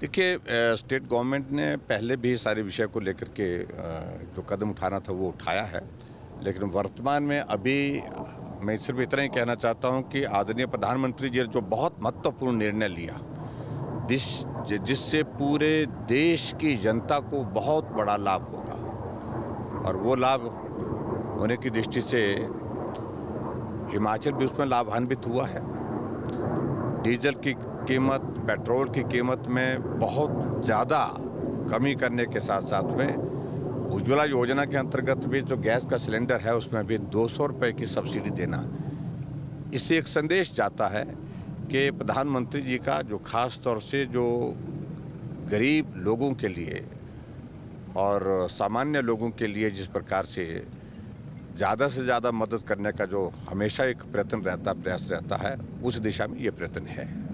देखिए state government ने पहले भी सारे विषय को लेकर के जो कदम उठाना था वो उठाया है। लेकिन वर्तमान में अभी मैं सिर्फ़ इतना ही कहना चाहता हूँ कि आदरणीय प्रधानमंत्री जी ने जो बहुत महत्वपूर्ण निर्णय लिया, जिस जिससे पूरे देश की जनता को बहुत बड़ा लाभ होगा। और वो लाभ होने की दृष्टि से हिमाचल भी उसमें लाभान्वित हुआ है। डीजल की कीमत, पेट्रोल की कीमत में बहुत ज़्यादा कमी करने के साथ साथ में उज्ज्वला योजना के अंतर्गत भी जो गैस का सिलेंडर है, उसमें भी दो सौ रुपये की सब्सिडी देना। इससे एक संदेश जाता है कि प्रधानमंत्री जी का जो खास तौर से जो गरीब लोगों के लिए और सामान्य लोगों के लिए जिस प्रकार से ज़्यादा से ज़्यादा मदद करने का जो हमेशा एक प्रयत्न रहता, प्रयास रहता है, उस दिशा में ये प्रयत्न है।